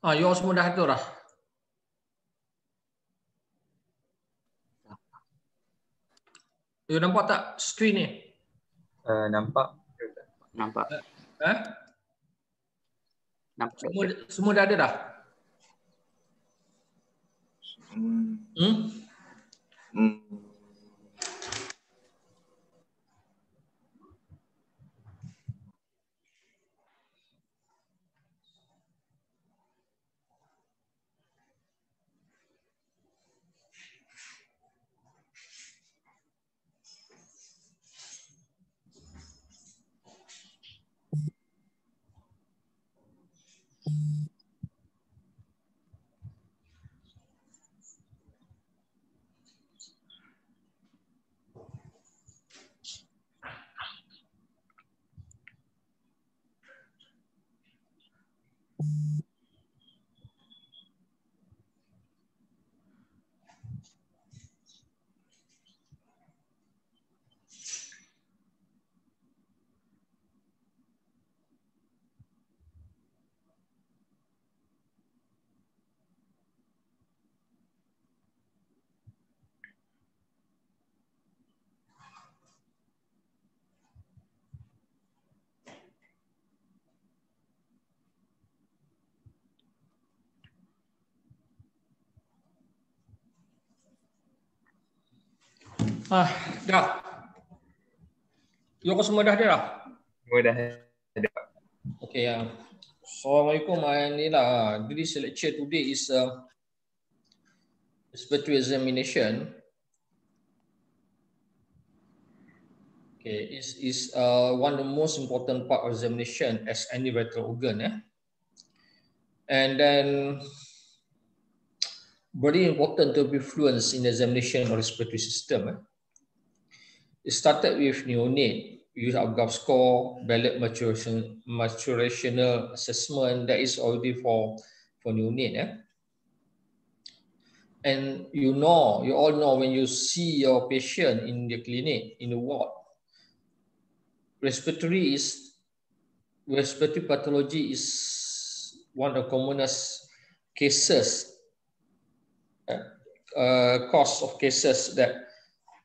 Ah, you all semua dah ada dah. You nampak tak screen ni? Uh, nampak. Nampak. Eh? Nampak. Semua semua dah ada dah. Hmm. Hmm? Hmm. Ah, dah. You all semua dah ada dah? Semua dah ada. Okay, ya. Assalamualaikum. Inilah. This lecture today is uh, respiratory examination. Okay, is is uh, one of the most important part of examination as any vital organ. Eh? And then very important to be fluent in examination of respiratory system. Eh? It started with neonate, use Gulf score, Ballard maturation, maturational assessment that is already for, for neonate. Eh? And you know, you all know when you see your patient in the clinic, in the ward, respiratory is, respiratory pathology is one of the commonest cases, uh, cause of cases that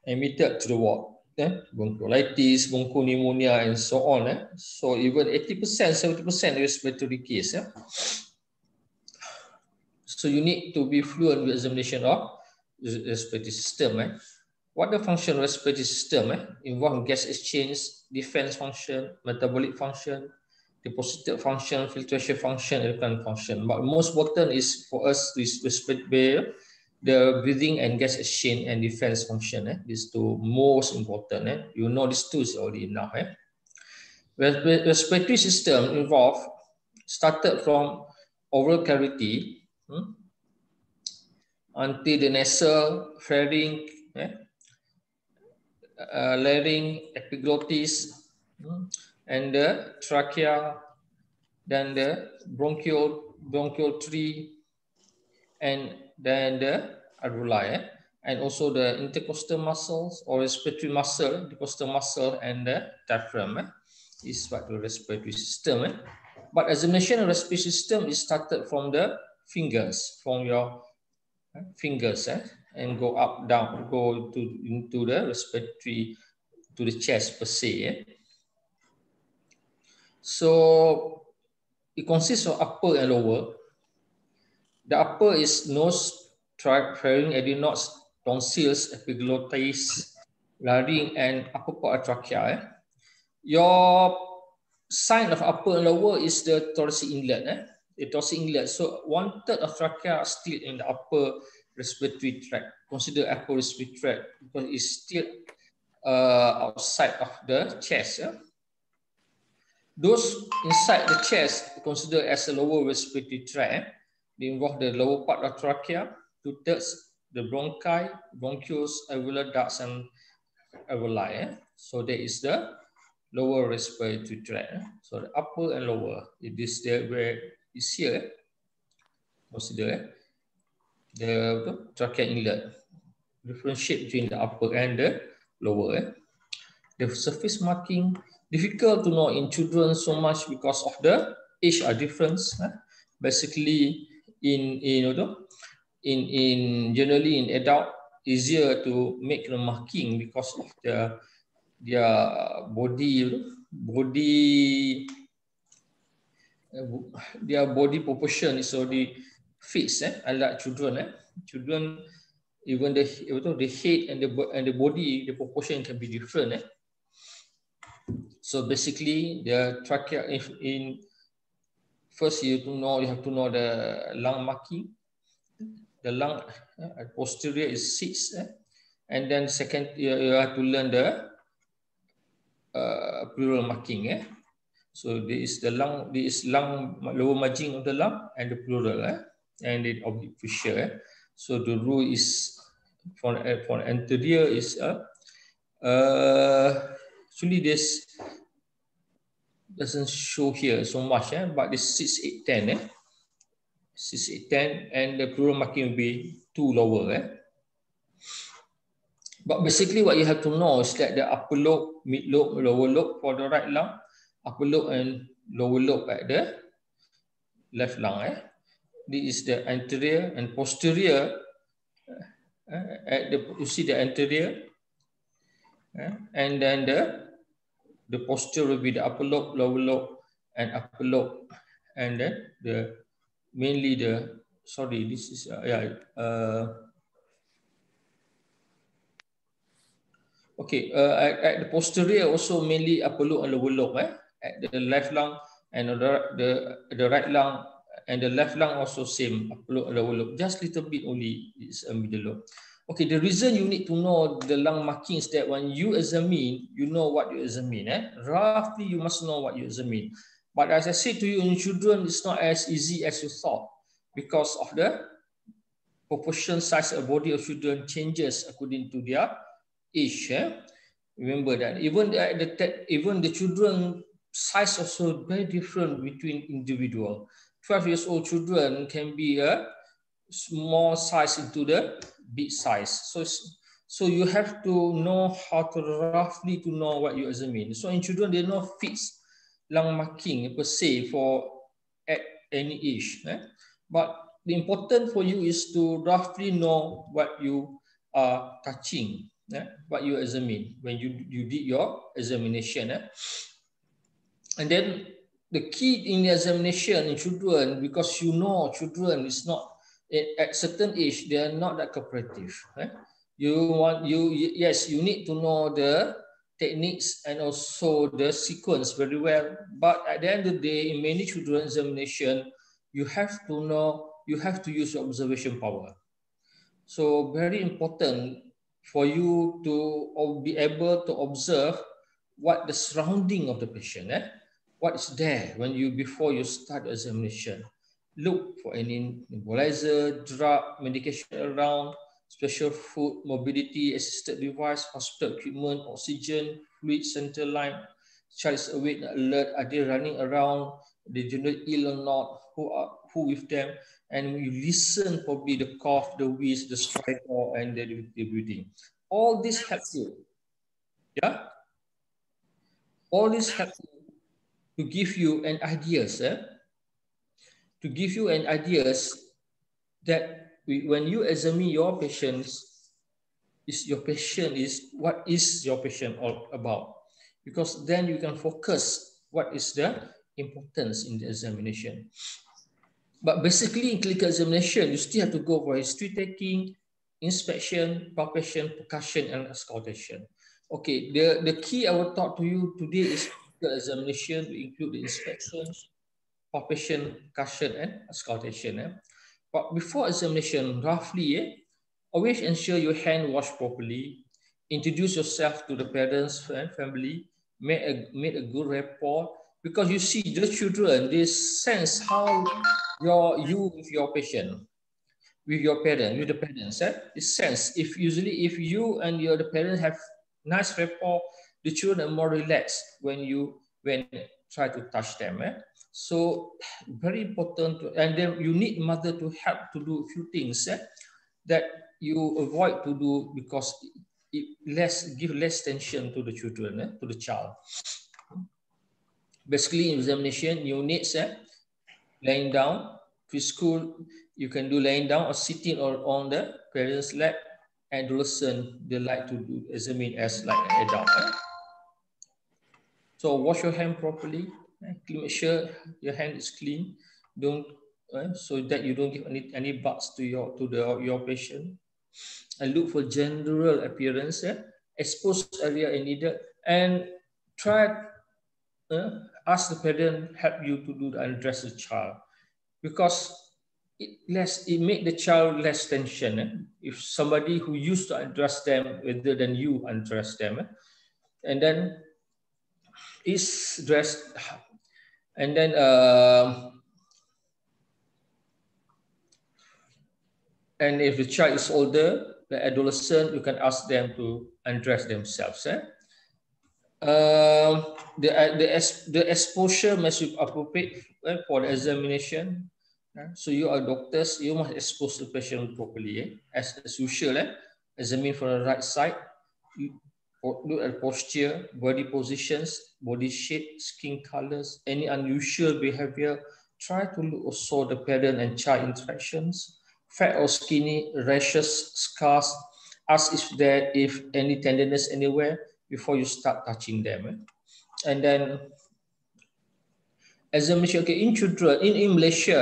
admitted to the ward eh? bronchiolitis, bronchopneumonia, and so on. Eh? So even 80%, 70% respiratory case. Eh? So you need to be fluent with examination of respiratory system. Eh? What the function respiratory system eh? involve gas exchange, defense function, metabolic function, deposited function, filtration function, and function. But most important is for us to respect the breathing and gas exchange and defense function. Eh? These two most important. Eh? You know these two is already enough. Eh? Respiratory system involved started from oral cavity hmm, until the nasal, pharynx, eh? uh, larynx, epiglottis, hmm, and the trachea, then the bronchial, bronchial tree, and then the alveoli, eh? and also the intercostal muscles or respiratory muscle, the intercostal muscle, and the diaphragm. Eh? Is what the respiratory system. Eh? But examination of respiratory system is started from the fingers, from your eh, fingers, eh? and go up, down, go to into the respiratory, to the chest per se. Eh? So it consists of upper and lower. The upper is nose, pharynx, adenoids, tonsils, epiglottis, larynx, and upper part of trachea. Your sign of upper and lower is the thoracic inlet. Eh? The thoracic inlet. So one third of trachea still in the upper respiratory tract. Consider upper respiratory tract because it's still uh, outside of the chest. Eh? Those inside the chest considered as a lower respiratory tract. Eh? They involve the lower part of trachea, two thirds, the bronchi, bronchioles, alveolar ducts, and alveoli. Eh? So there is the lower respiratory tract. Eh? So the upper and lower, it is there where is here. Consider eh? the, trachea inlet. Differentiate between the upper and the lower. The surface marking difficult to know in children so much because of the age are difference. Basically in in you know in in generally in adult easier to make the marking because of the their body body their body proportion is already fixed eh? Unlike children eh? Children even the the head and the and the body the proportion can be different eh? So basically the trachea in, in first you to know you have to know the lung marking the lung uh, posterior is six eh? and then second you, you have to learn the uh, marking eh? So is the lung, this is lung lower margin of the lung and the pleural, eh? and the oblique fissure. Eh? So the rule is for for anterior is uh, uh actually this doesn't show here so much, eh? but this six eight ten, eh? Six eight ten, and the pleural marking will be two lower, eh? But basically, what you have to know is that the upper lobe, mid lobe, lower lobe for the right lung upper lobe and lower lobe at the left lung. Eh? This is the anterior and posterior. Uh, at the you see the anterior, uh, and then the the posterior will be the upper lobe, lower lobe, and upper lobe, and then the mainly the sorry this is uh, yeah. Uh, okay, uh, at, at the posterior also mainly upper lobe and lower lobe. Eh? at the left lung and the, the, the right lung and the left lung also same upper lower lobe, just little bit only is a middle lobe. Okay, the reason you need to know the lung markings that when you examine, you know what you examine. Eh? Roughly, you must know what you examine. But as I said to you, in children, it's not as easy as you thought because of the proportion size of body of children changes according to their age. Eh? Remember that even the, the even the children size also very different between individual. 12 years old children can be a small size into the big size. So, so you have to know how to roughly to know what you examine. So in children, they know fixed lung marking per se for at any age. Eh? But the important for you is to roughly know what you are touching, eh? what you examine when you, you did your examination. Eh? And then the key in the examination in children, because you know children is not at certain age, they are not that cooperative. Right? You want you yes, you need to know the techniques and also the sequence very well. But at the end of the day, in many children examination, you have to know, you have to use your observation power. So very important for you to be able to observe what the surrounding of the patient. Eh? what is there when you before you start examination. Look for any nebulizer, drug, medication around, special food, mobility assisted device, hospital equipment, oxygen, fluid center line, child is awake, alert, are they running around, they do not ill or not, who are who with them, and you listen probably the cough, the wheeze, the stridor, and the, the breathing. All this helps you. Yeah? All this helps you to give you an ideas, eh? to give you an ideas that when you examine your patients, is your patient is what is your patient all about? Because then you can focus what is the importance in the examination. But basically in clinical examination, you still have to go for history taking, inspection, palpation, percussion, and auscultation. Okay, the, the key I will talk to you today is clinical examination to include the inspection, palpation, cushion, and auscultation. Eh? But before examination, roughly, eh, always ensure your hand wash properly, introduce yourself to the parents and family, make a, make a good rapport, because you see the children, they sense how your, you with your patient, with your parent, with the parents, eh? it sense if usually if you and your the parent have nice rapport, the children are more relaxed when you when try to touch them. Eh? So very important, to, and then you need mother to help to do a few things eh? that you avoid to do because it less give less tension to the children, eh? to the child. Basically, in examination, you need eh? laying down, preschool, you can do laying down or sitting or on the parent's lap. Adolescent, they like to do examine as like an adult. Eh? So wash your hand properly. Make sure your hand is clean. Don't eh? so that you don't give any any bugs to your to the your patient. And look for general appearance. Eh? Exposed area in needed and try uh, ask the parent help you to do the undress the child because it less it make the child less tension eh? if somebody who used to undress them rather than you undress them eh? and then is dressed and then uh, and if the child is older the adolescent you can ask them to undress themselves eh? uh, the, the, the exposure must be appropriate eh, for the examination so you are doctors, you must expose the patient properly. Eh? As, as usual, eh? examine from the right side, look at posture, body positions, body shape, skin colors, any unusual behavior. Try to look also the parent and child interactions, fat or skinny, rashes, scars. Ask if there if any tenderness anywhere before you start touching them. Eh? And then examination, okay, in children, in, in Malaysia,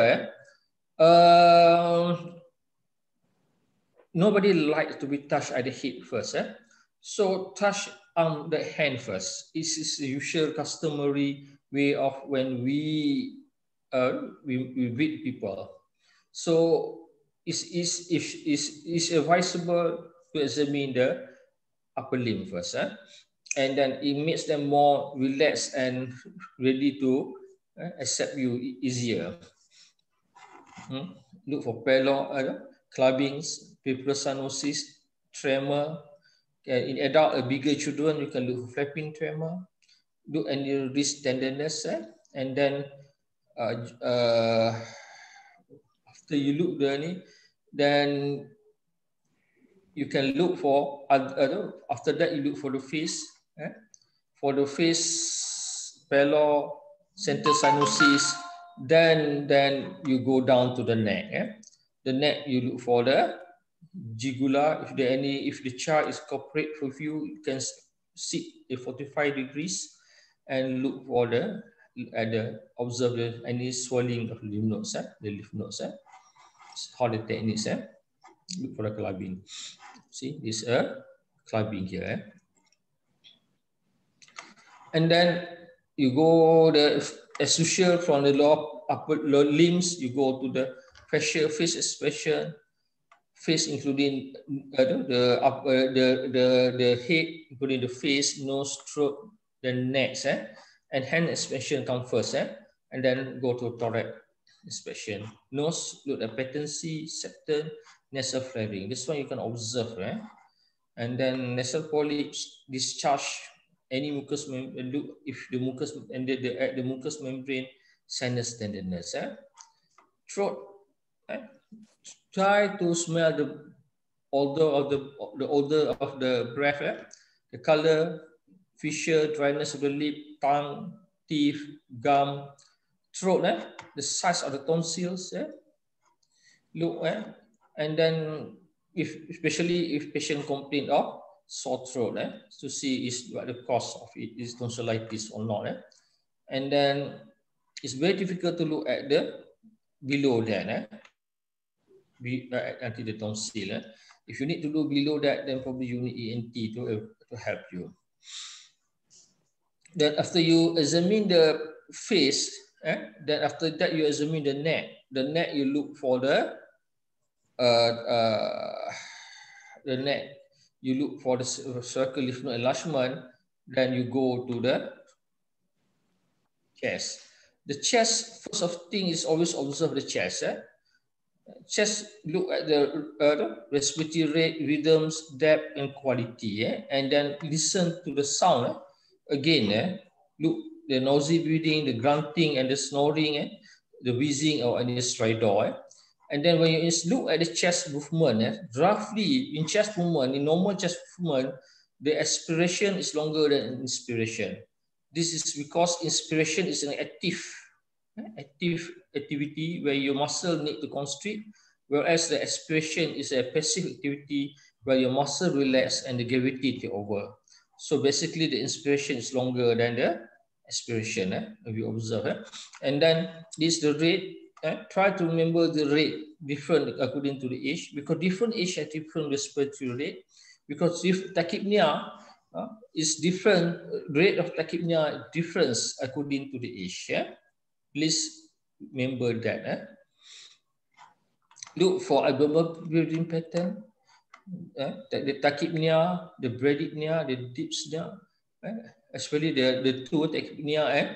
eh, uh, nobody likes to be touched at the head first. Eh? So touch on the hand first. This is the usual customary way of when we uh, we, we meet people. So it's, it's, is it's, it's advisable to examine the upper limb first, eh? and then it makes them more relaxed and ready to uh, accept you easier. Hmm? Look for pallor, uh, clubbings, cyanosis, tremor. In adult, uh, bigger children, you can look for flapping tremor. Look any wrist tenderness, eh? and then uh, uh, after you look there, then you can look for other, after that you look for the face eh? for the face pallor center cyanosis then then you go down to the neck. Eh? The neck you look for the jugula. If there any, if the chart is cooperate with you, you can sit at 45 degrees and look for the at the observe the any swelling of the lymph nodes, eh? the lymph nodes. Eh? How the techniques. Eh? Look for the clubbing. See, this a uh, clubbing here. Eh? And then you go the as usual from the lower upper lower limbs, you go to the facial face expression, face including uh, the upper the the the head, including the face, nose, throat, the neck, eh? and hand expression come first, eh? and then go to thorax expression. Nose, look at patency, septum, nasal flaring. This one you can observe, eh? And then nasal polyps discharge any mucous membrane, if the mucous and the, the, the mucous membrane sinus tenderness. Eh? Throat, eh? Try to smell the odor of the, the odor of the breath, eh? the color, fissure, dryness of the lip, tongue, teeth, gum, throat, eh? the size of the tonsils. Eh? Look, eh? and then if especially if patient complain of sore throat eh, to see is what the cause of it is tonsillitis or not. Eh. And then it's very difficult to look at the below that. Eh. Be, until the tonsil. Eh. If you need to do below that, then probably you need ENT to, uh, to help you. Then after you examine the face, eh, then after that you examine the neck. The neck you look for the uh, uh, the neck you look for the circle lymph node enlargement, then you go to the chest. The chest, first of thing is always observe the chest. Eh? Chest, look at the uh, respiratory rate, rhythms, depth, and quality. Eh? And then listen to the sound. Eh? Again, eh? look the noisy breathing, the grunting, and the snoring, eh? the wheezing or any stridor. Eh? And then when you look at the chest movement, eh, roughly in chest movement, in normal chest movement, the expiration is longer than inspiration. This is because inspiration is an active active activity where your muscle need to constrict, whereas the expiration is a passive activity where your muscle relax and the gravity take over. So basically the inspiration is longer than the expiration, eh, you observe. Eh? And then this the rate, eh? try to remember the rate different according to the age, because different age have different respiratory rate, because if tachypnea uh, is different, rate of tachypnea difference according to the age. Yeah? Please remember that. Eh? Look for abdominal breathing pattern, eh? the tachypnea, the bradypnea, the dyspnea, eh? especially the, the two tachypnea, eh?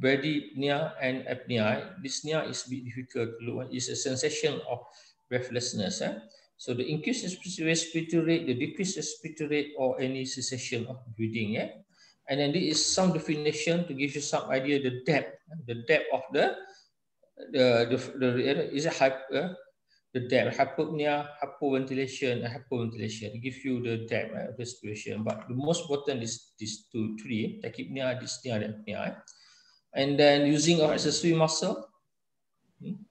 bradypnea and apnea. Dyspnea is a bit difficult to look. It's a sensation of breathlessness. Eh? So the increased respiratory rate, the decreased respiratory rate, or any cessation of breathing. Yeah? And then this is some definition to give you some idea the depth, the depth of the the the, the is a hyper the depth hypopnea, hypoventilation, and hypoventilation. It gives you the depth of respiration. But the most important is these two, three, tachypnea, dyspnea, and apnea. And then using our accessory muscle. Hmm?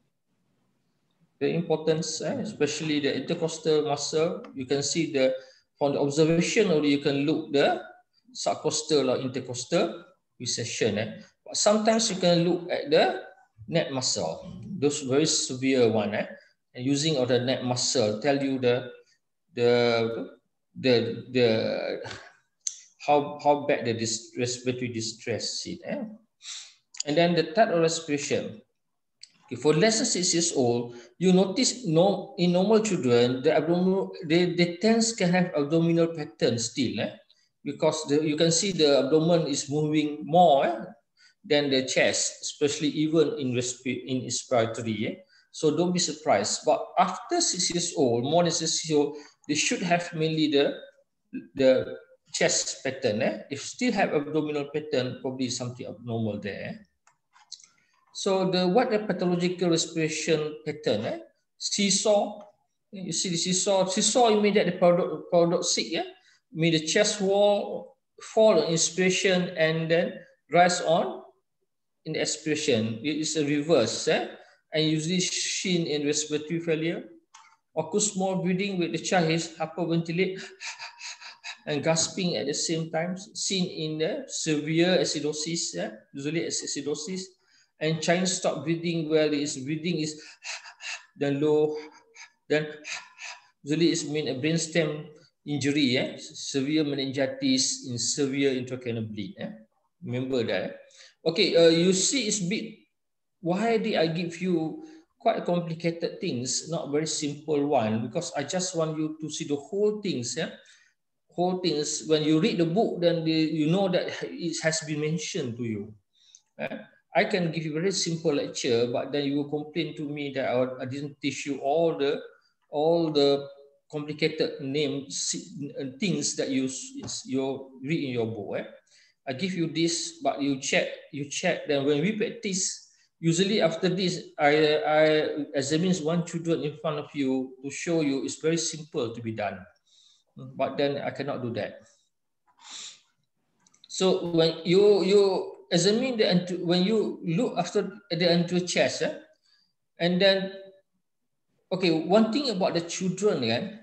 the importance, eh, especially the intercostal muscle. You can see the from the observation or you can look the subcostal or intercostal recession. Eh. Sometimes you can look at the neck muscle, those very severe one. Eh, and using of the neck muscle tell you the the the the how how bad the respiratory distress is. Eh? And then the third respiration. Okay, for less than six years old, you notice no, in normal children, the abdominal, the, the tens can have abdominal pattern still, eh? because the, you can see the abdomen is moving more eh, than the chest, especially even in, in respiratory. So don't be surprised. But after six years old, more than six years old, they should have mainly the, the chest pattern. Eh? If still have abdominal pattern, probably something abnormal there. Eh? So the what the pathological respiration pattern, eh? seesaw, you see the seesaw, seesaw you mean that the paradoxic, yeah? Mean the chest wall fall on inspiration and then rise on in expiration. It is a reverse, eh? and usually seen in respiratory failure. Kussmaul breathing with the child is hyperventilate and gasping at the same time, seen in the severe acidosis, eh? usually acidosis and child stop breathing where its breathing is then low, then usually it's mean a brainstem injury, eh? severe meningitis in severe intracranial bleed. Eh? Remember that. Eh? Okay, uh, you see it's bit, why did I give you quite complicated things, not very simple one, because I just want you to see the whole things. Eh? Whole things, when you read the book, then the, you know that it has been mentioned to you. Eh? I can give you very simple lecture, but then you will complain to me that I, didn't teach you all the all the complicated names things that you you read in your book. Eh? I give you this, but you check you check. Then when we practice, usually after this, I I examine one children in front of you to show you it's very simple to be done. But then I cannot do that. So when you you examine the when you look after the anterior chest, eh? and then okay, one thing about the children, eh?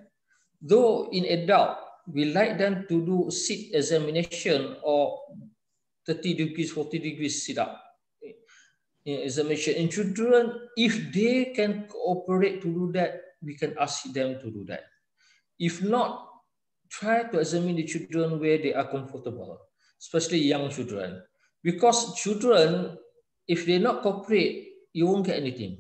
though in adult we like them to do sit examination or 30 degrees, 40 degrees sit up in examination. In children, if they can cooperate to do that, we can ask them to do that. If not, try to examine the children where they are comfortable, especially young children. Because children, if they not cooperate, you won't get anything.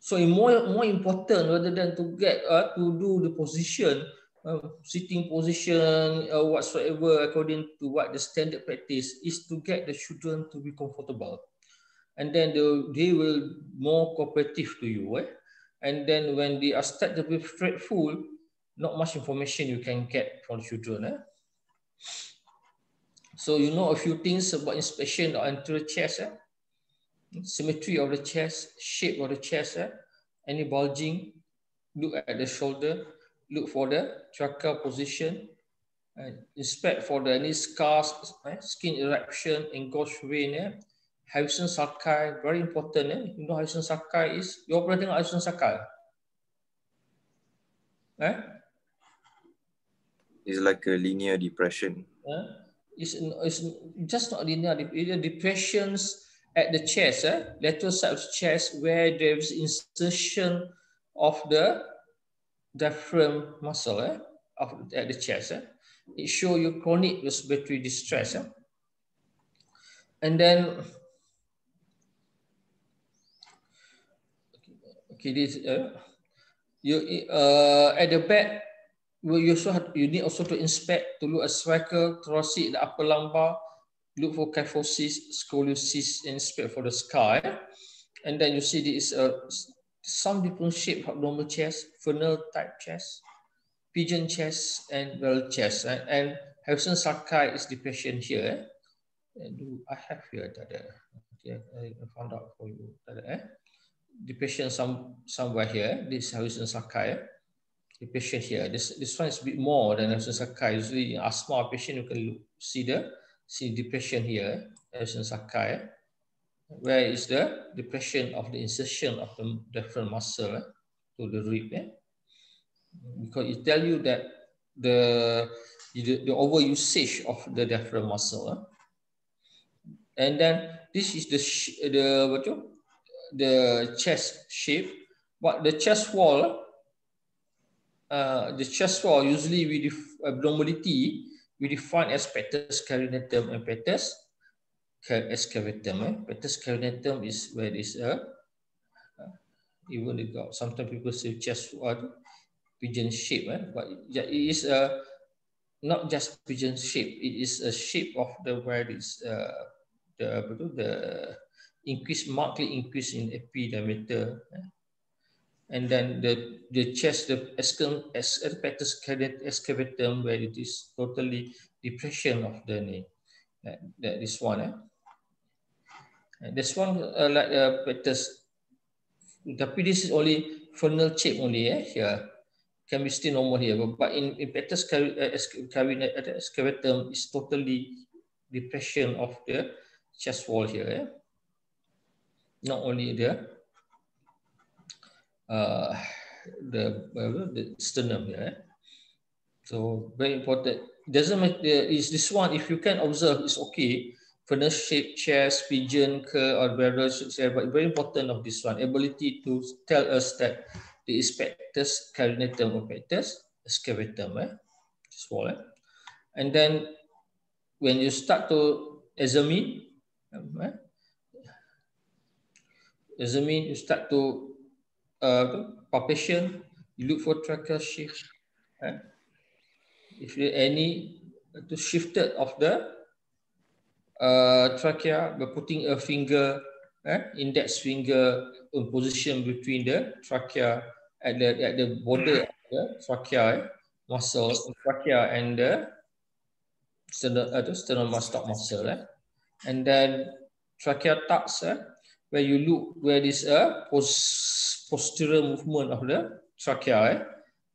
So more, more important rather than to get uh, to do the position, uh, sitting position or uh, whatsoever according to what the standard practice is to get the children to be comfortable. And then they, they will more cooperative to you. Eh? And then when they are start to be fretful, not much information you can get from the children. Eh? So you know a few things about inspection of anterior chest, eh? symmetry of the chest, shape of the chest, eh? any bulging, look at the shoulder, look for the tracheal position, and inspect for the any scars, eh? skin eruption, engorged vein, eh? Harrison sulci, very important. Eh? You know Harrison sulci is, you pernah tengok Harrison sulci? Eh? It's like a linear depression. Eh? It's, it's just not linear, it's depressions at the chest, eh? lateral side of the chest where there is insertion of the diaphragm muscle eh? of, at the chest. Eh? It show you chronic respiratory distress. Eh? And then, okay, this, uh, you, uh, at the back, you also have, you need also to inspect to look at cervical, thoracic, the upper lumbar, look for kyphosis, scoliosis, inspect for the sky. And then you see this uh, some different shape abnormal chest, funnel type chest, pigeon chest, and well chest. And, Harrison sulci is the patient here. Eh? And do I have here that I found out for you that eh? the patient some somewhere here. Eh? This Harrison sulci. Eh? The patient here. This this one is a bit more than Harrison sulci. Usually asthma patient you can see the see the patient here. Harrison sulci. Where is the depression of the insertion of the different muscle eh, to the rib? Eh? Because it tell you that the the, the overusage of the diaphragm muscle. Eh? And then this is the the what you, the chest shape. But the chest wall, uh, the chest wall usually with abnormality we define as pectus carinatum and pectus excavatum. Eh? Pectus carinatum is where is a uh, even they got sometimes people say chest wall pigeon shape, eh? but it is a not just pigeon shape. It is a shape of the where is uh, the the increase markedly increase in AP diameter. Eh? And then the, the chest, the pectus excavatum, where it is totally depression of the knee. That, that is one. Eh? This one uh, like uh, pectus, tapi this is only funnel shape only eh, here. Can be still normal here, but, but in, in pectus excavatum is totally depression of the chest wall here. Eh? Not only the uh, the, uh, the sternum here. Eh? So very important. Doesn't matter is this one. If you can observe, it's okay. Funnel shape chest, pigeon, cur, or barrel share, but very important of this one. Ability to tell us that the pectus carinatum or pectus excavatum, eh? small. Eh? And then when you start to examine, eh? examine, you start to uh, palpation, you look for tracheal shift. Eh? If there any to shifted of the uh, trachea by putting a finger, eh, index finger in position between the trachea at the at the border of the trachea eh, muscle, trachea and the sternum, uh, the sternomastoid muscle. Eh? And then trachea tucks, eh, where you look where this a uh, posterior movement of the trachea. Eh?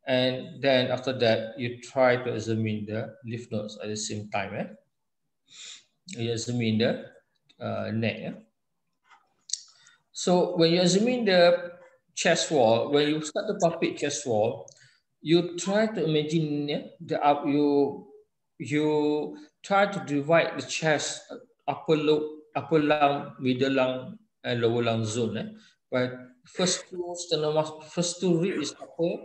And then after that, you try to examine the lymph nodes at the same time. Eh? You examine the uh, neck. Eh? So when you examine the chest wall, when you start to palpate chest wall, you try to imagine yeah, the up you you try to divide the chest upper low, upper lung, middle lung, and lower lung zone. Eh? But first two sternum, first two rib is upper,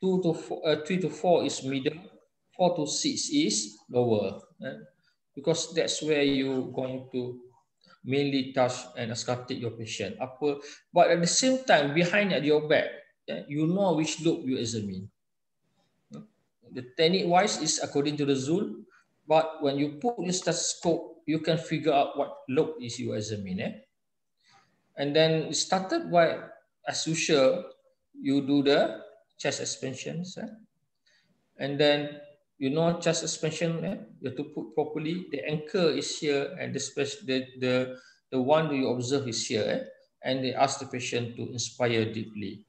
two to four, uh, three to four is middle, four to six is lower. Eh? Because that's where you're going to mainly touch and auscultate your patient. Upper, but at the same time, behind at your back, you know which lobe you examine. The technique wise is according to the Zool, but when you put your stethoscope, you can figure out what lobe is you examine. Eh? And then started by, as usual, you do the chest expansions. Eh? And then, you know, chest expansion, eh? you have to put properly. The anchor is here and the, the, the, the one you observe is here. Eh? And they ask the patient to inspire deeply.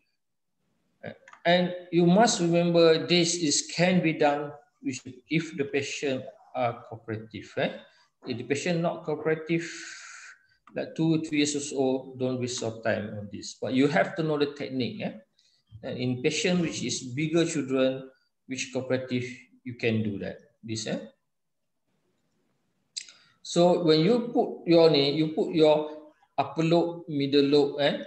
Eh? And you must remember this is can be done if the patient are cooperative. Eh? If the patient not cooperative, like two, three years old, don't waste your time on this. But you have to know the technique. Eh? And in patient which is bigger children, which cooperative, you can do that. This, eh? So when you put your name, you put your upper lobe, middle lobe, eh?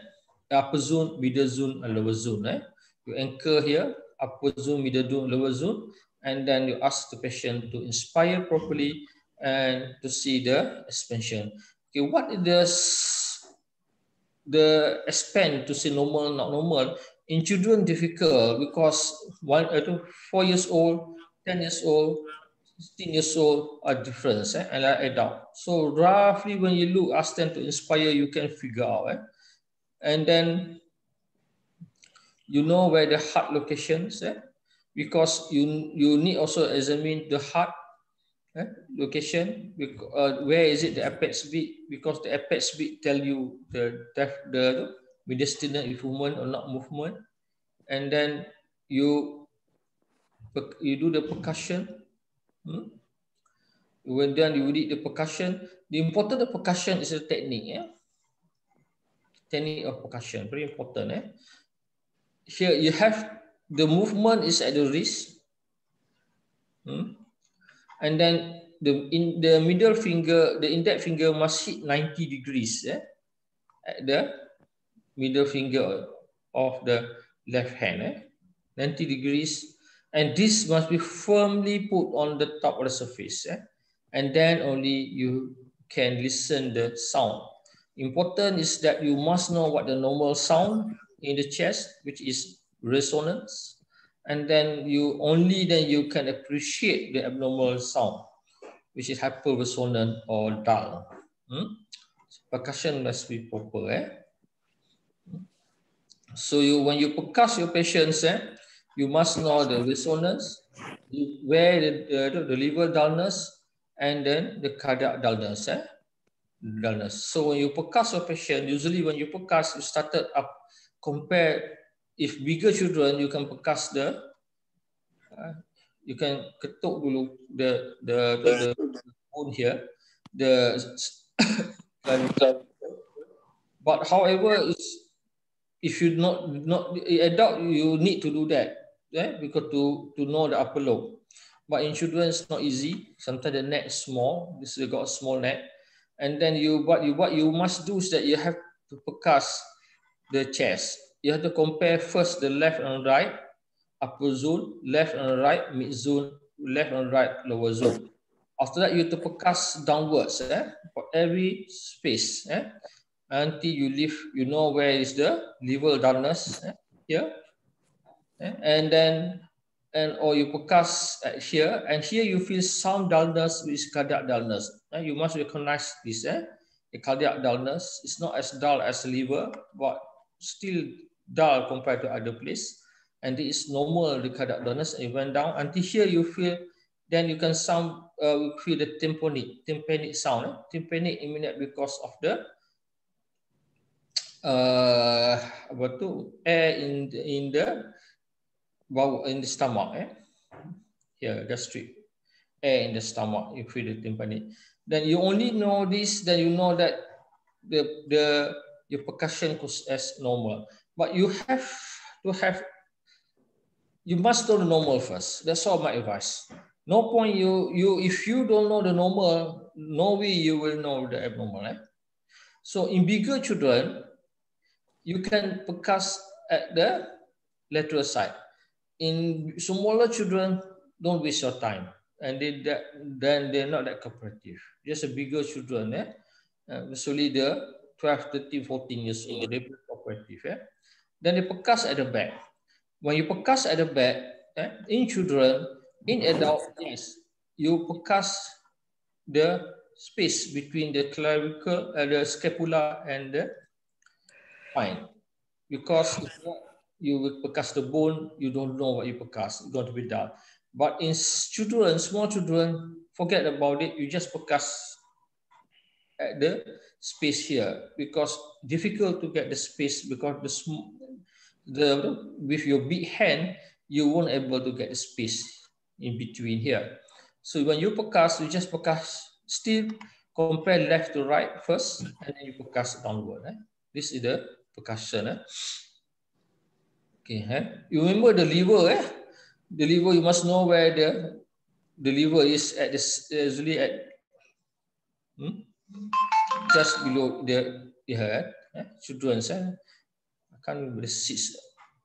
upper zone, middle zone, and lower zone. Eh? You anchor here, upper zone, middle zone, lower zone, and then you ask the patient to inspire properly and to see the expansion. Okay, what is the, the expand to see normal, not normal? In children, difficult because one, uh, four years old, 10 years old, 16 years old are different eh? and are adult. So roughly when you look, ask them to inspire, you can figure out. Eh? And then you know where the heart locations, eh? because you, you need also examine the heart eh? location, uh, where is it the apex beat, because the apex beat tell you the, the, the mediastinal movement or not movement. And then you, you do the percussion, Hmm? When then you read the percussion, the important of percussion is the technique. Yeah? Technique of percussion, very important. Eh? Here you have the movement is at the wrist. Hmm? And then the in the middle finger, the index finger must hit 90 degrees eh? at the middle finger of the left hand. Eh? 90 degrees and this must be firmly put on the top of the surface. Eh? And then only you can listen the sound. Important is that you must know what the normal sound in the chest, which is resonance. And then you only then you can appreciate the abnormal sound, which is hyperresonant or dull. Hmm? Percussion must be proper. Eh? So you when you percuss your patients, eh, you must know the resonance, where the, the, the liver dullness, and then the cardiac dullness. Eh? dullness. So when you percuss a patient, usually when you percuss, you started up, compare, if bigger children, you can percuss the, uh, you can ketuk dulu the, the, the, the bone here, the, but however, it's, if you not, not adult, you need to do that yeah, because to, to know the upper lobe. But in children, it's not easy. Sometimes the neck is small. This is got a small neck. And then you what you what you must do is that you have to percuss the chest. You have to compare first the left and right, upper zone, left and right, mid zone, left and right, lower zone. After that, you have to percuss downwards eh, for every space. Eh, until you leave, you know where is the liver dullness eh, here and then and or you percuss here and here you feel some dullness with cardiac dullness. You must recognize this eh? the cardiac dullness is not as dull as liver but still dull compared to other place. And it is normal the cardiac dullness it went down. Until here you feel then you can sound uh, feel the tympanic tympanic sound eh? tympanic immediate because of the uh, apa tu? Air in in the bowel in the stomach, eh? Here, gastric, air in the stomach, you feel the tympanic. Then you only know this, then you know that the, the your percussion goes as normal. But you have to have, you must know the normal first. That's all my advice. No point you, you if you don't know the normal, no way you will know the abnormal. Eh? So in bigger children, you can percuss at the lateral side in smaller children, don't waste your time. And they that, then they're not that cooperative. Just a bigger children, eh? Uh, usually the 12, 13, 14 years old, they cooperative. Eh? Then they percuss at the back. When you percuss at the back, eh, in children, in adult, yes, you percuss the space between the clavicle, uh, the scapula and the spine. Because you will percuss the bone, you don't know what you percuss, it's going to be dull. But in children, small children, forget about it, you just percuss at the space here because difficult to get the space because the, the with your big hand, you won't able to get the space in between here. So when you percuss, you just percuss still compare left to right first, and then you percuss downward. Eh? This is the percussion. Eh? Okay, eh? you remember the lever, eh? The lever, you must know where the the lever is at this usually at hmm? just below the, the head. Eh? Children, eh? I can't remember the six.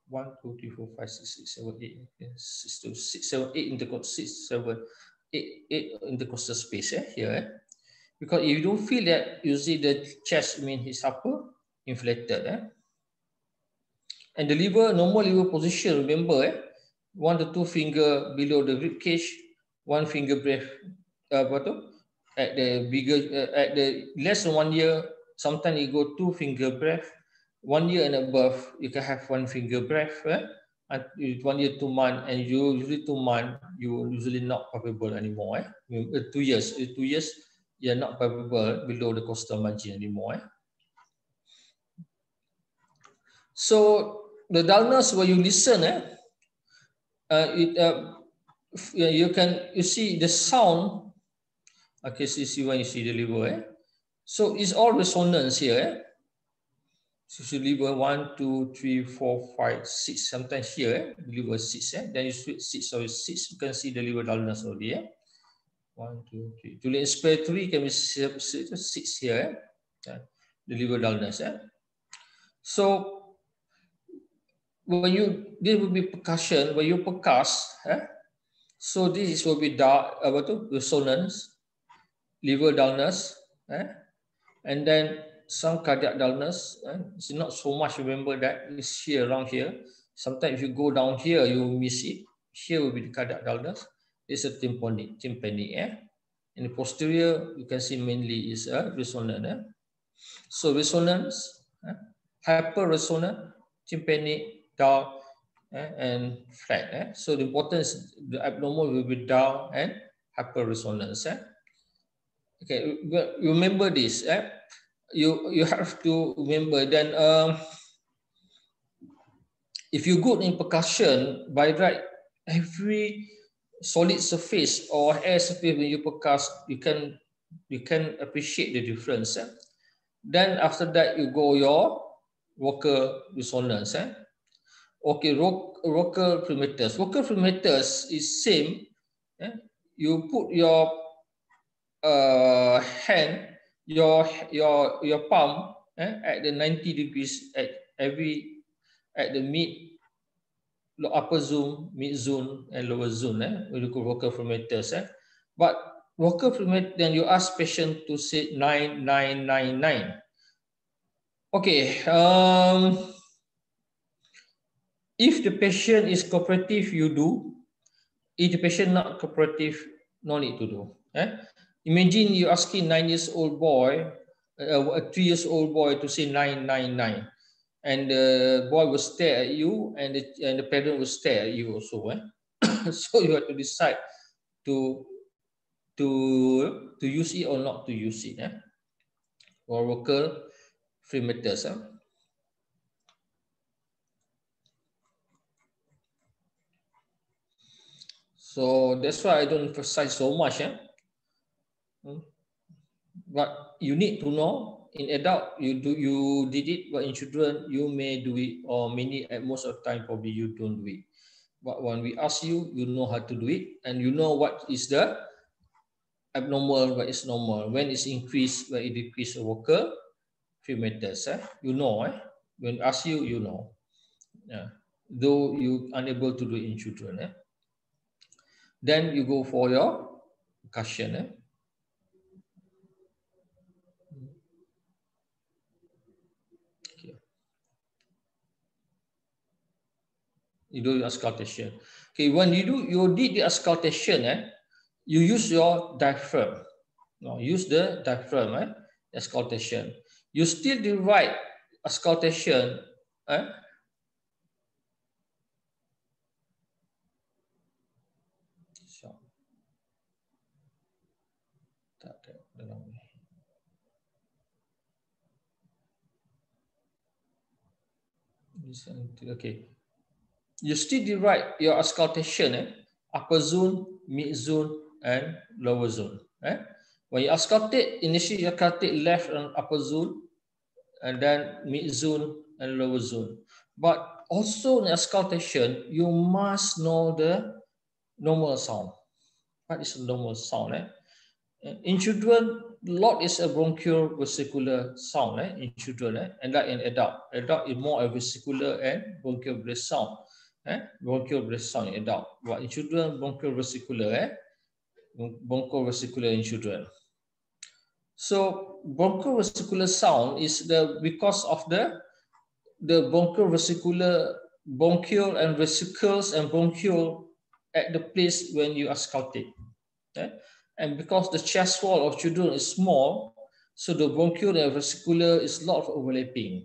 One, two, three, four, five, six, six, seven, eight, six, two, six, seven, eight intercostal, six, seven, eight, eight intercostal space eh? here. Eh? Because if you don't feel that, you see the chest mean his upper inflated. Eh? And the liver, normal liver position, remember, eh? one to two finger below the rib cage, one finger breath, uh, at the bigger, uh, at the less than one year, sometimes you go two finger breath, one year and above, you can have one finger breath, eh? and one year, two months, and you usually two months, you usually not palpable anymore. Eh? Uh, two years, uh, two years, you're not palpable below the costal margin anymore. Eh? So the dullness where you listen, eh, uh, it, uh, you can you see the sound. Okay, so you see when you see the liver. Eh? So it's all resonance here. Eh? So you liver one, two, three, four, five, six. Sometimes here, eh? liver six. Eh? Then you switch six, so six. You can see the liver dullness already. Eh? One, two, three. To the inspiratory can be six here. Eh? The liver dullness. Eh? So when you this will be percussion when you percuss eh? so this is will be dark apa tu resonance liver dullness eh? and then some cardiac dullness eh? it's not so much remember that it's here around here sometimes if you go down here you miss it here will be the cardiac dullness it's a tympanic tympanic eh? in the posterior you can see mainly is a resonance eh? so resonance eh? hyper resonant tympanic down eh, and flat. Eh? So the importance, the abnormal will be down and hyperresonance. Eh? Okay, remember this. Eh? You you have to remember then. Um, if you good in percussion, by right, every solid surface or air surface when you percuss, you can you can appreciate the difference. Eh? Then after that, you go your vocal resonance. Eh? Okay, rock, rocker frequentis. Rocker frequentis is same. Eh? You put your uh, hand, your your your palm eh, at the 90 degrees at every at the mid upper zone, mid zone, and lower zone. Eh? We look at rocker frequentis. Eh? But rocker frequentis, then you ask patient to say nine nine nine nine. Okay. Um, if the patient is cooperative, you do. If the patient not cooperative, no need to do. Eh? Imagine you asking nine years old boy, uh, a three years old boy to say nine, nine, nine. And the boy will stare at you and the, and the parent will stare at you also. Eh? so you have to decide to, to, to use it or not to use it. Eh? Or local free methods. Eh? So that's why I don't emphasize so much. Eh? But you need to know in adult you do you did it, but in children you may do it, or many at most of the time probably you don't do it. But when we ask you, you know how to do it, and you know what is the abnormal, what is normal, when it's increased, when it decrease worker, few meters. Eh? You know, eh? when ask you, you know. Yeah. Though you unable to do it in children. Eh? Then you go for your cushion. Eh? You do your auscultation. Okay, when you do you did the auscultation, eh, you use your diaphragm. No, use the diaphragm, eh, auscultation. You still the right auscultation, eh, Okay. You still divide your auscultation, eh? upper zone, mid zone, and lower zone. Eh? When you auscultate, initially you auscultate left and upper zone, and then mid zone and lower zone. But also in auscultation, you must know the normal sound. What is a normal sound? Eh? In children, lot is a bronchial vesicular sound eh? in children, eh? and like in adult. Adult is more a vesicular and bronchial breath sound. Eh? Bronchial breath sound in adult. But in children, bronchial vesicular, eh? bronchial vesicular in children. So bronchial vesicular sound is the because of the the bronchial vesicular bronchial and vesicles and bronchial at the place when you auscultate. Okay? And because the chest wall of children is small, so the bronchial and vesicular is lot of overlapping.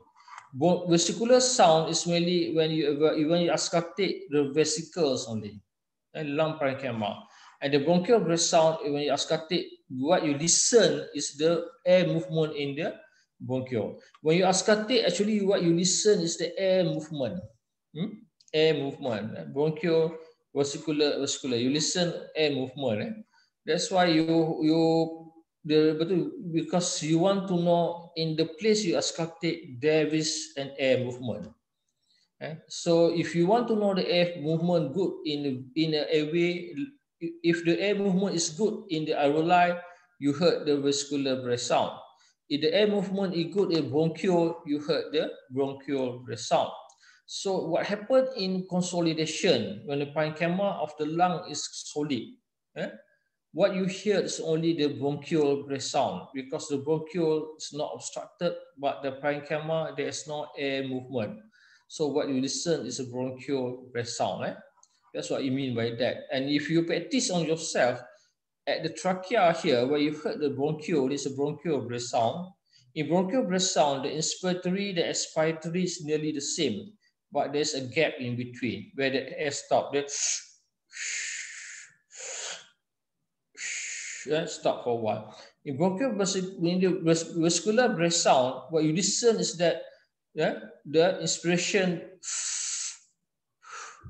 Vesicular sound is mainly when you when you auscultate the vesicles only, and lung parenchyma. And the bronchial breath sound when you auscultate, what you listen is the air movement in the bronchial. When you auscultate, actually what you listen is the air movement. Hmm? Air movement, bronchial vesicular vesicular. You listen air movement. Eh? That's why you you the because you want to know in the place you are auscultate there is an air movement. Eh? So if you want to know the air movement good in in a, way, if the air movement is good in the alveoli, you heard the vesicular breath sound. If the air movement is good in bronchial, you heard the bronchial breath sound. So what happened in consolidation when the parenchyma of the lung is solid? Eh? What you hear is only the bronchial sound because the bronchial is not obstructed, but the parenchyma, there is no air movement. So what you listen is a bronchial sound. Eh? That's what you mean by that. And if you practice on yourself, at the trachea here, where you heard the bronchial, it's a bronchial breath sound. In bronchial breath sound, the inspiratory, the expiratory is nearly the same but there's a gap in between where the air stop. Yeah, stop for a while. In bronchial when the vesicular breath sound, what you listen is that yeah, the inspiration,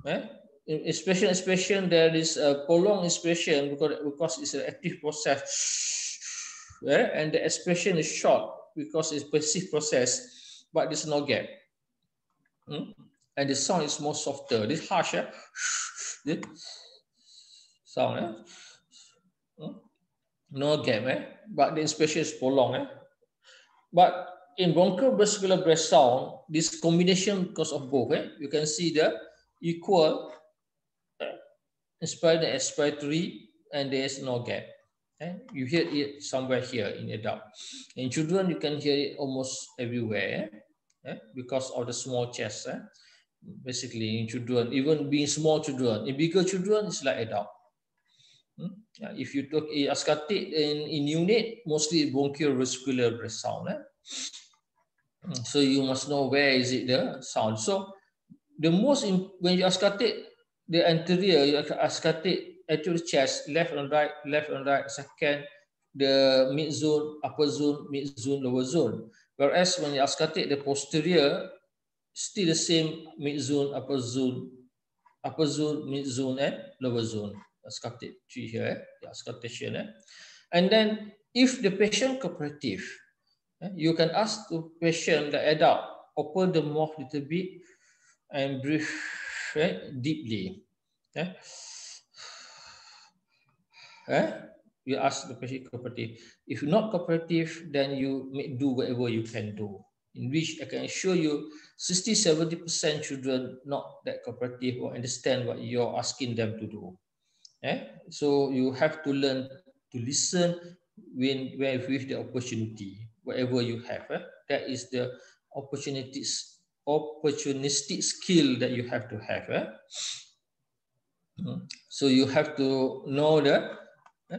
yeah, expression, expression, there is a prolonged expression because, because it's an active process. Yeah, and the expression is short because it's passive process, but there's no gap. Hmm? and the sound is more softer. This harsh, eh? this sound, eh? No gap, eh? but the inspiration is prolonged. Eh? But in bronchial vesicular breath sound, this combination because of both, eh? you can see the equal eh? inspired and expiratory, and there is no gap. Eh? You hear it somewhere here in adult. In children, you can hear it almost everywhere eh? Eh? because of the small chest. Eh? basically in children, even being small children. In bigger children, it's like adult. Hmm? If you talk in auscultate in, in unit, mostly bronchial vesicular breath sound. Eh? Hmm, so you must know where is it the sound. So the most when you auscultate, the anterior, you auscultate anterior chest, left and right, left and right, second, the mid zone, upper zone, mid zone, lower zone. Whereas when you auscultate the posterior, still the same mid zone, upper zone, upper zone, mid zone, and lower zone. Auscultate tree here, the auscultation. Eh? And then if the patient cooperative, you can ask the patient, the adult, open the mouth a little bit and breathe deeply. Eh? Eh? You ask the patient cooperative. If not cooperative, then you do whatever you can do in which I can assure you 60 70% children not that cooperative or understand what you're asking them to do. Eh? So you have to learn to listen when, when with the opportunity, whatever you have. Eh? That is the opportunities, opportunistic skill that you have to have. Eh? Hmm. So you have to know the eh,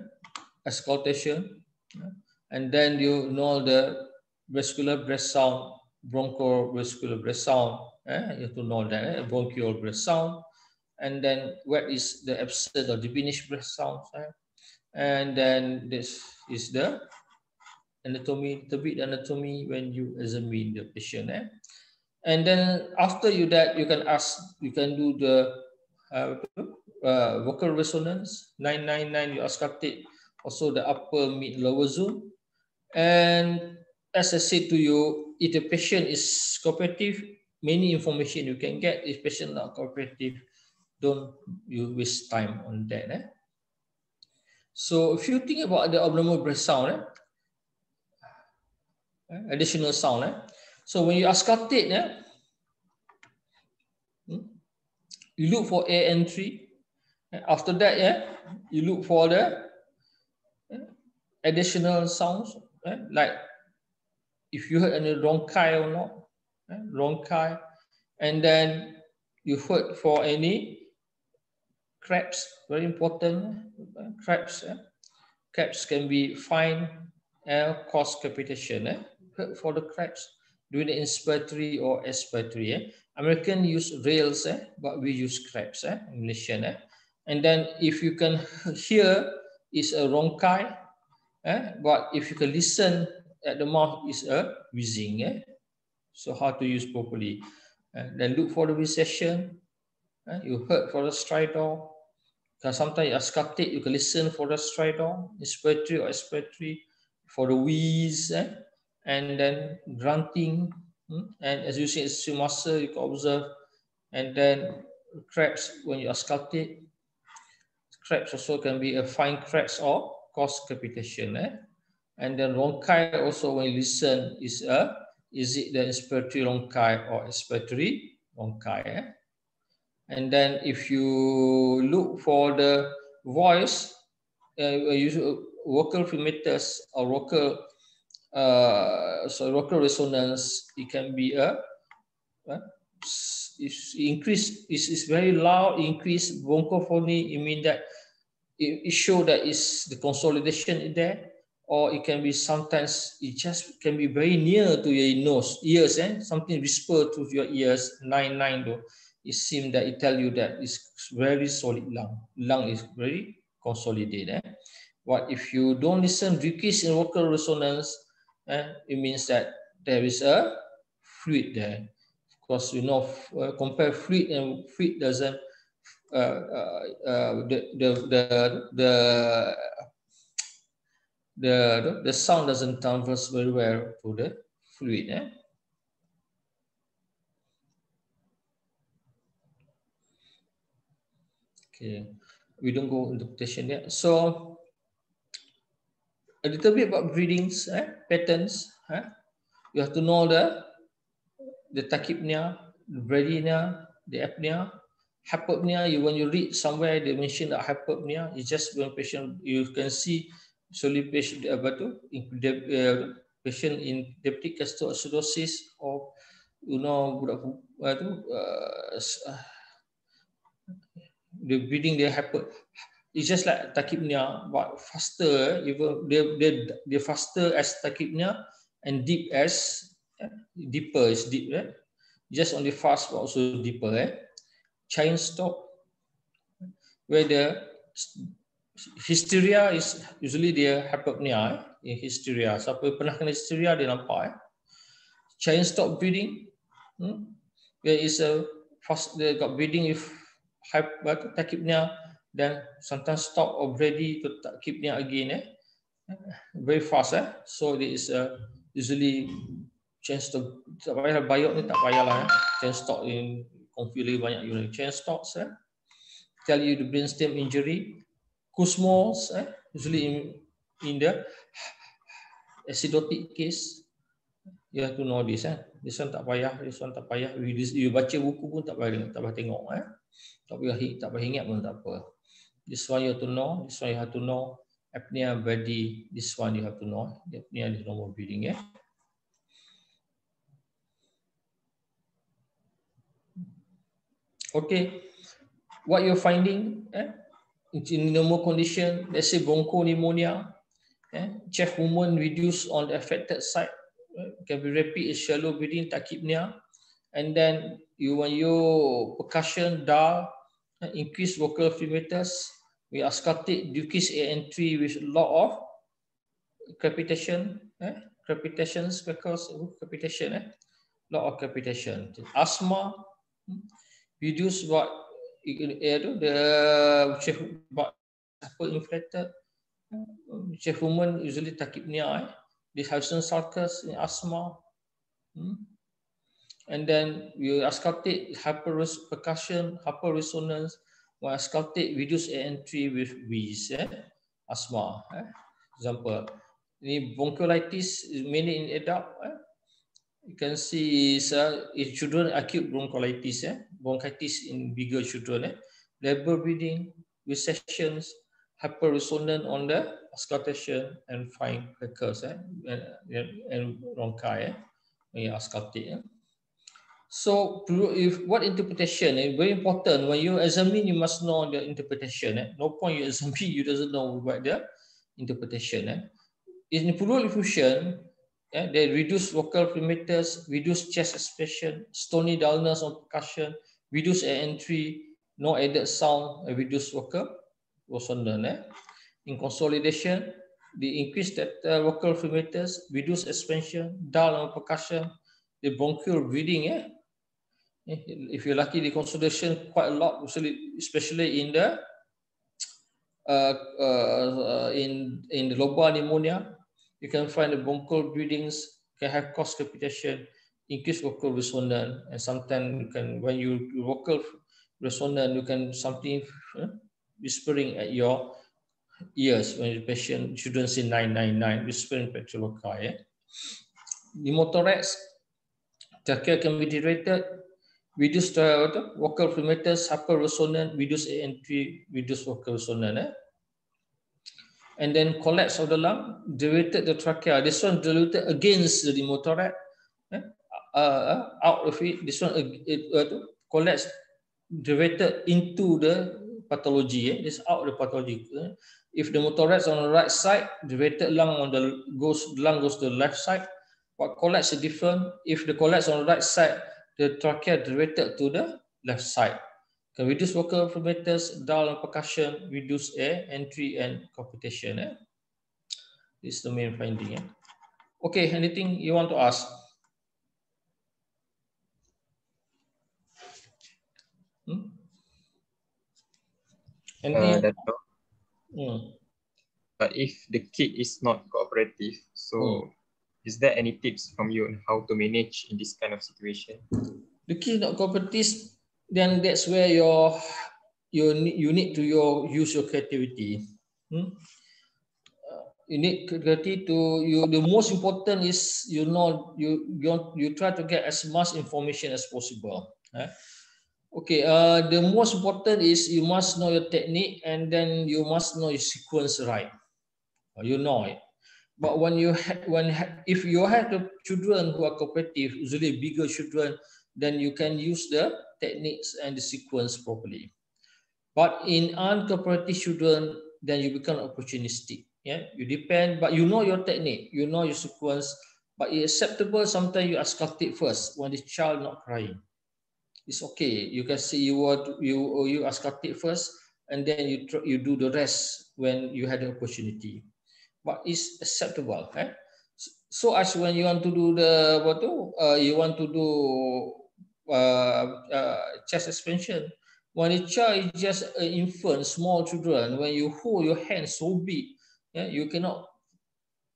auscultation, eh? and then you know the vesicular breath sound, bronchovesicular breath sound. Eh? You have to know that, eh? bronchial breath sound. And then what is the absent or diminished breath sound? Eh? And then this is the anatomy, the bit anatomy when you examine the patient. Eh? And then after you that, you can ask, you can do the uh, uh, vocal resonance, 999, you auscultate also the upper mid lower zone. And as I said to you, if the patient is cooperative, many information you can get. If patient not cooperative, don't you waste time on that. Eh? So if you think about the abnormal breath sound, eh? eh additional sound. Eh? So when you auscultate, eh? Hmm? you look for air entry. Eh? After that, yeah, you look for the additional sounds, eh? like if you heard any rhonchi or not, rhonchi, and then you heard for any creps, very important, creps. Creps can be fine and cause crepitation eh? for the creps during the inspiratory or expiratory. Eh? American use rales, eh? but we use creps, eh? Malaysian. Eh? And then if you can hear is a rhonchi, eh? but if you can listen at the mouth is a. Eh? So how to use properly. Eh? Then look for the recession. Eh? You heard for the stridor. Sometimes you auscultate, you can listen for the stridor, inspiratory or expiratory, for the wheeze, eh? and then grunting. Hmm? And as you see, it's muscle, you can observe. And then cracks when you auscultate. Cracks also can be a fine cracks or cause crepitation. Eh? And then rhonchi also when you listen is a, is it the inspiratory rhonchi or expiratory rhonchi? Eh? And then if you look for the voice, uh, use vocal fremitus or vocal, uh, so vocal resonance, it can be a, uh, it's increase, it's, very loud, increase bronchophony, it means that it, it show that it's the consolidation in there, or it can be sometimes, it just can be very near to your nose, ears, eh? something whisper to your ears, nine, nine though it seems that it tell you that it's very solid lung. Lung is very consolidated. Eh? But if you don't listen decrease in vocal resonance, eh, it means that there is a fluid there. Of course, you know, uh, compare fluid and fluid doesn't uh, uh, uh, the, the the the the the sound doesn't converse very well to the fluid. Eh? We don't go into quotation yet. So a little bit about breathings, eh? patterns. Eh? You have to know the the tachypnea, the bradypnea, the apnea, hypopnea. You when you read somewhere they mention that hyperpnea is just when patient you can see solely patient apa uh, patient in diabetic ketoacidosis or you know uh, uh, the breathing they happen it's just like tachypnea but faster even they they they faster as tachypnea and deep as eh? deeper is deep right just only fast but also deeper eh? chain stop where the hysteria is usually dia hypopnea eh? in hysteria siapa pernah kena hysteria dia nampak eh? chain stop breathing hmm? where is a fast they got breathing if tachypnea then sometimes stop already to tachypnea again eh. Very fast eh. So there is a usually chance to tak payah biop ni tak payahlah eh. Chance stop in confusing banyak unit chance stops eh. Tell you the brainstem injury. Kussmaul's eh usually in in the acidotic case. You have to know this eh. This one tak payah this one tak payah. You, you baca buku pun tak payah tak payah tengok eh tak payah tak payah ingat pun tak apa. This one you have to know. This one you have to know. Apnea body. This one you have to know. Apnea is normal breathing. Yeah. Okay. What you're finding eh? in normal condition, let's say bronchopneumonia, eh? chest movement reduce on the affected side, eh? can be rapid, shallow breathing, tachypnea, and then you when you percussion dull increase vocal fremitus we auscultate decrease entry with a lot of crepitation eh? crepitations because crepitation eh? lot of crepitation asthma hmm? reduce what eh, the but inflated which a woman usually tachypnea, eh? this Harrison sulcus in asthma. Hmm? And then we auscultate hyperus percussion, hyperresonance, we auscultate reduced entry with wheeze, eh? asthma. Eh? Example, ini bronchiolitis is mainly in adult. Eh? You can see is, uh, in children acute bronchiolitis, eh? bronchitis in bigger children. Eh? Labor breathing, recessions, hyperresonant on the auscultation and fine crackers eh? and, and rhonchi eh? when you. Eh? So if what interpretation is eh? very important when you examine you must know the interpretation. Eh? No point you examine you doesn't know what the interpretation. Eh? In pleural effusion, eh, they reduce vocal fremitus, reduce chest expression, stony dullness of percussion, reduce air entry, no added sound, reduce vocal resonance. Eh? In consolidation, the increased uh, vocal fremitus, reduce expansion, dull on percussion, the bronchial breathing. Eh? Eh? If you're lucky, the consolidation quite a lot, especially in the uh, uh, in in the lobar pneumonia, you can find the bronchial breathings can have cross crepitation, increased vocal resonance, and sometimes you can when you vocal resonance, you can something uh, whispering at your ears when the patient shouldn't say 999, whispering pectoriloquy. Eh? Pneumothorax, trachea can be deteriorated, reduce the vocal perimeters, hyper resonant, reduce entry, reduce vocal resonance. Eh? And then collapse of the lung, dilated the trachea. This one diluted against the pneumothorax. Eh? Uh, uh, out of it, this one uh, uh, collapse dilated into the pathology. Eh? This out of the pathology. Eh? If the pneumothorax on the right side, dilated lung on the goes lung goes to the left side. What collapse is different. If the collapse on the right side, the trachea directed to the left side. Can reduce vocal fremitus, dull and percussion, reduce air entry and computation. Eh? This is the main finding. Eh? Okay, anything you want to ask? Hmm? Anything? Uh, hmm. But if the kit is not cooperative, so hmm. Is there any tips from you on how to manage in this kind of situation? The kit not cooperative, then that's where your you you need to your use your creativity. Hmm? Uh, you need creativity to you. The most important is you know you you you try to get as much information as possible. Eh? Okay. Uh, the most important is you must know your technique and then you must know your sequence right. You know it. But when you when if you have the children who are cooperative, usually bigger children, then you can use the techniques and the sequence properly. But in uncooperative children, then you become opportunistic. Yeah, you depend, but you know your technique, you know your sequence, but it's acceptable. Sometimes you auscultate first when the child not crying. It's okay. You can see you want you you auscultate first, and then you you do the rest when you had the opportunity. But it's acceptable. Eh? So as when you want to do the what do uh, you want to do uh, uh, chest expansion. When a child is just an infant, small children, when you hold your hand so big, yeah, you cannot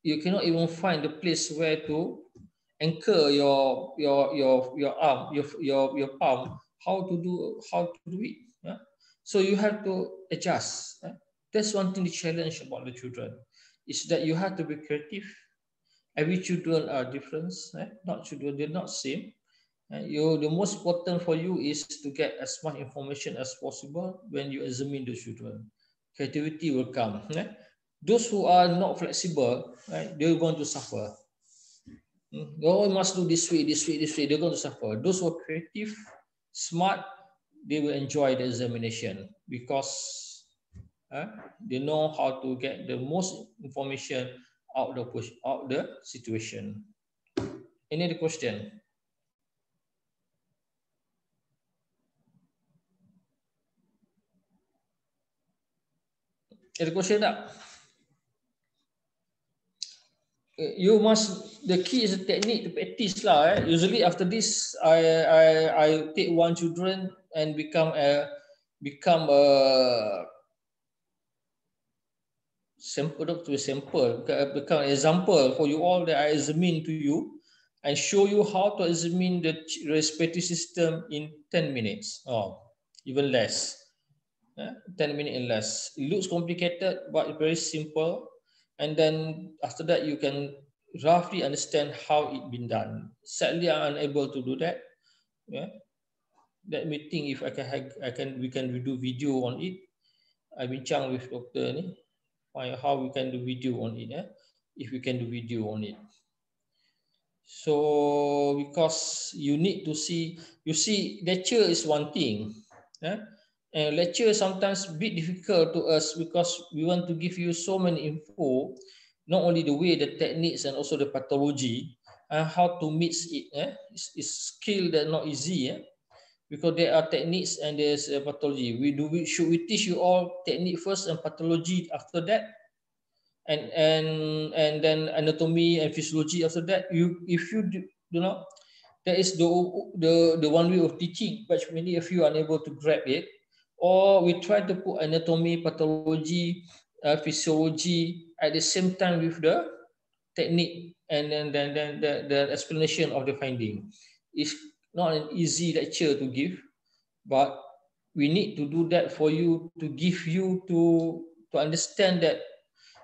you cannot even find the place where to anchor your your your your arm, your your your palm. How to do how to do it? Yeah? So you have to adjust. Yeah? That's one thing the challenge about the children is that you have to be creative. Every children are different. Eh? Not children, they're not same. you the most important for you is to get as much information as possible when you examine the children. Creativity will come. Eh? Those who are not flexible, right, they're going to suffer. Hmm? They all must do this way, this way, this way. They're going to suffer. Those who are creative, smart, they will enjoy the examination because uh, they know how to get the most information out the push out the situation. Any other question? Ada question tak? You must the key is the technique to practice lah. Eh? Usually after this, I I I take one children and become a become a sample to a sample, become an example for you all that I examine to you and show you how to examine the respiratory system in 10 minutes or even less. Yeah, 10 minutes and less. It looks complicated, but very simple. And then after that, you can roughly understand how it been done. Sadly, I'm unable to do that. Yeah. Let me think if I can, I can, we can do video on it. I bincang with doctor ni, find how we can do video on it. Yeah? If we can do video on it. So because you need to see, you see, lecture is one thing. Yeah? And lecture sometimes a bit difficult to us because we want to give you so many info, not only the way, the techniques and also the pathology, and how to mix it. Eh? It's, it's skill that not easy. Eh? Because there are techniques and there's a pathology. We do we should we teach you all technique first and pathology after that? and and and then anatomy and physiology after that you if you do, you know that is the the the one way of teaching but many of you are unable to grab it or we try to put anatomy pathology uh, physiology at the same time with the technique and then then then the, the explanation of the finding is not an easy lecture to give but we need to do that for you to give you to to understand that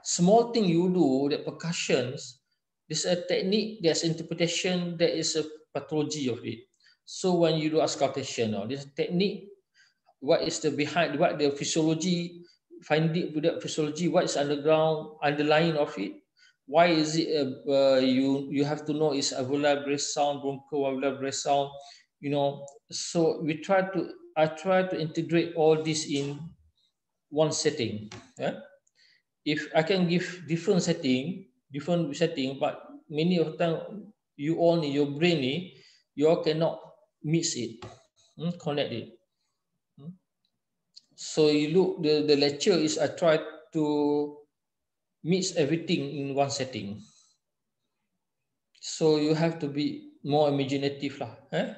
small thing you do, the percussions, there's a technique, there's interpretation, there is a pathology of it. So when you do auscultation, oh, or this technique, what is the behind, what the physiology, finding the physiology, what is underground, underlying of it, why is it uh, uh, you you have to know is alveolar brace sound, bronchoalveolar brace sound, you know. So we try to I try to integrate all this in one setting. Yeah if I can give different setting, different setting, but many of the time you all your brain, you all cannot mix it, hmm, connect it. Hmm. So you look, the, the lecture is I try to mix everything in one setting. So you have to be more imaginative lah. Eh?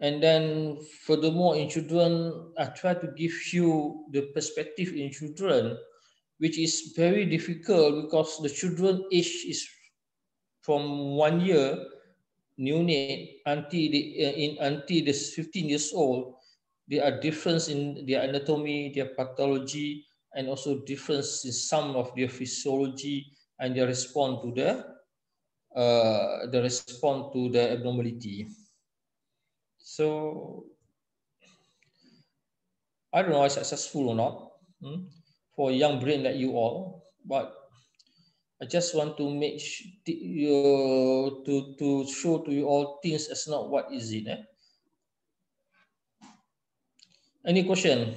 And then furthermore in children, I try to give you the perspective in children which is very difficult because the children age is from one year neonate until the, uh, in until the 15 years old there are difference in their anatomy their pathology and also difference in some of their physiology and their response to the uh, the response to the abnormality so i don't know if successful or not hmm? for a young brain like you all, but I just want to make you to to show to you all things as not what is it. Eh? Any question?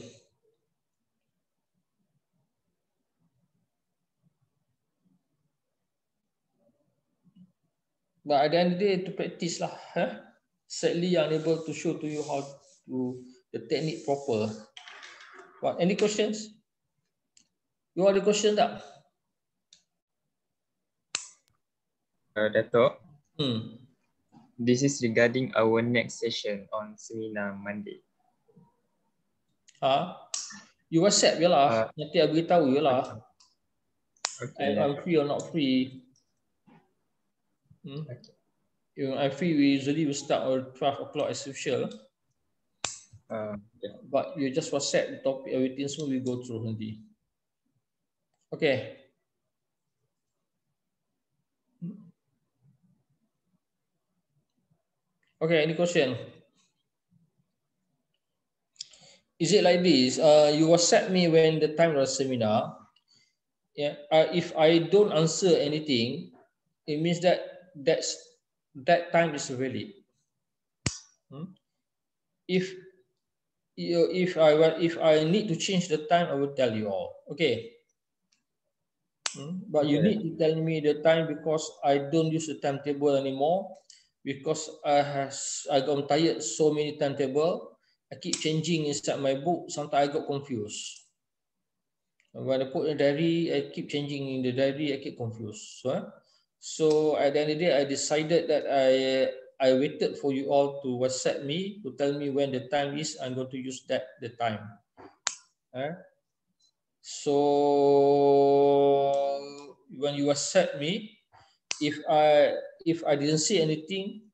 But at the end of the day, to practice lah. Eh? Sadly, I'm unable to show to you how to the technique proper. But any questions? You ada question tak? Uh, Dato. Hmm. This is regarding our next session on seminar Monday. Ha? You WhatsApp je lah. Uh, Nanti aku beritahu je lah. Okay. I'm free or not free. Hmm? Okay. You know, I'm free, we usually will start at 12 o'clock as usual. Uh, yeah. But you just WhatsApp the topic, everything so we go through nanti. Okay. Okay, any question? Is it like this? Uh, you WhatsApp me when the time of the seminar. Yeah. Uh, if I don't answer anything, it means that that's that time is valid. Hmm? If you if I if I need to change the time, I will tell you all. Okay. Hmm? But you need to tell me the time because I don't use the timetable anymore because I has I got tired so many timetable. I keep changing inside my book. Sometimes I got confused. When I put in the diary, I keep changing in the diary. I keep confused. So, so at the end of the day, I decided that I I waited for you all to WhatsApp me to tell me when the time is. I'm going to use that the time. Eh? So when you accept me, if I if I didn't see anything,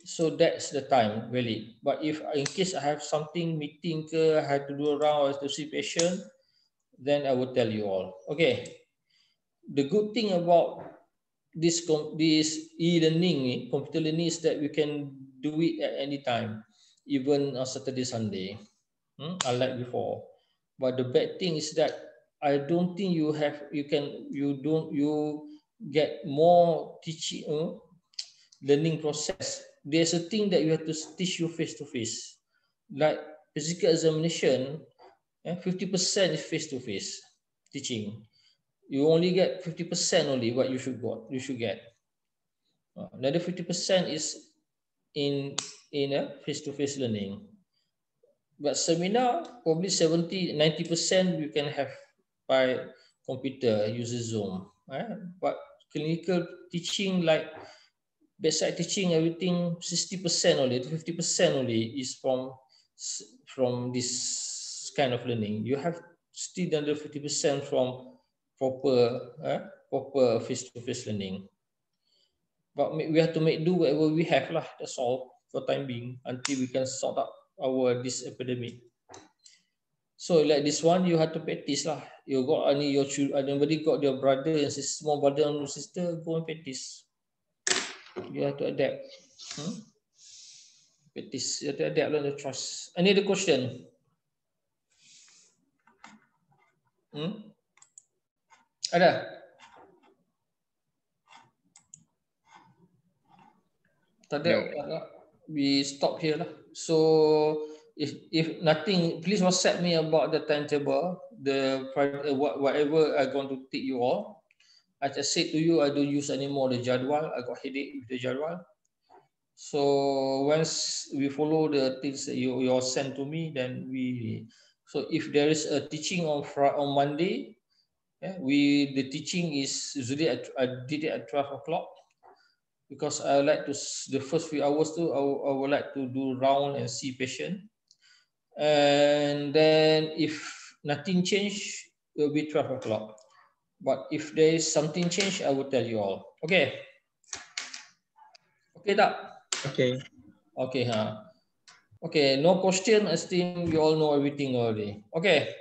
so that's the time really. But if in case I have something meeting, ke, I have to do around, have to see patient, then I will tell you all. Okay. The good thing about this this e-learning, computer learning is that we can do it at any time, even on Saturday, Sunday. Hmm? Unlike before. But the bad thing is that I don't think you have you can you don't you get more teaching uh, learning process. There's a thing that you have to teach you face to face, like physical examination. Eh, fifty percent is face to face teaching. You only get fifty percent only what you should got you should get. Uh, another fifty percent is in in a face to face learning. But seminar probably 70 90 percent you can have by computer using Zoom. Eh? But clinical teaching like bedside teaching, everything 60% only, 50% only is from from this kind of learning. You have still under 50% from proper eh? proper face-to-face learning. But we have to make do whatever we have lah. That's all for time being until we can sort out our this epidemic. So like this one, you have to practice lah. You got any your children, anybody got your brother and sister, small brother and sister, go and practice. You have to adapt. Hmm? Practice, you have to adapt, learn the trust. Any other question? Hmm? Ada? Tak ada. No. We stop here lah. So, if if nothing, please WhatsApp me about the timetable, the uh, whatever I going to take you all. I just said to you, I don't use anymore the jadwal. I got headache with the jadwal. So once we follow the things that you you all send to me, then we. So if there is a teaching on on Monday, yeah, we the teaching is usually at, I did it at twelve o'clock because I like to the first few hours too. I, I would like to do round and see patient and then if nothing change, it will be 12 o'clock. But if there is something change, I will tell you all. Okay. Okay, tak? Okay. Okay, huh? Okay, no question. I think you all know everything already. Okay.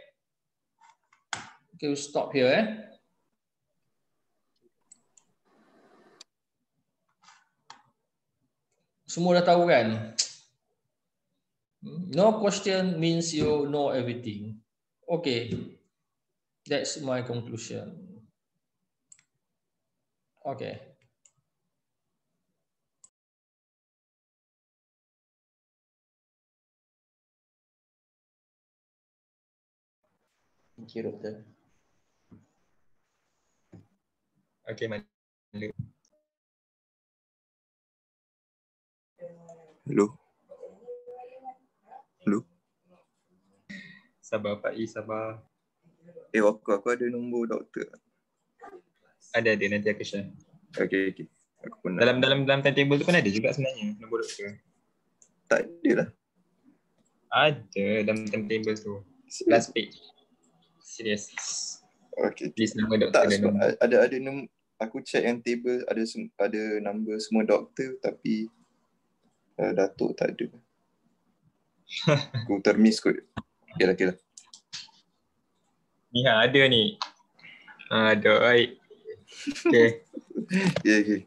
Okay, we'll stop here, eh? Semua dah tahu kan? No question means you know everything. Okay, that's my conclusion. Okay. Thank you, Doctor. Okay, my Hello. Hello. Sabar Pak I, sabar. Eh, aku, aku ada nombor doktor. Ada, ada. Nanti aku share. Okay, okay. Aku pun dalam, dalam dalam timetable tu pun ada juga sebenarnya nombor doktor. Tak ada lah. Ada dalam timetable tu. Last page. Serius. Okay. Please nama doktor tak, dan nombor. Ada, ada nombor. Aku check yang table ada ada number semua doktor tapi uh, Datuk tak ada. Aku termiss kot. Okay lah, okay lah. Ni ha, ada ni. Ha, ada, baik. Okay. okay, okay.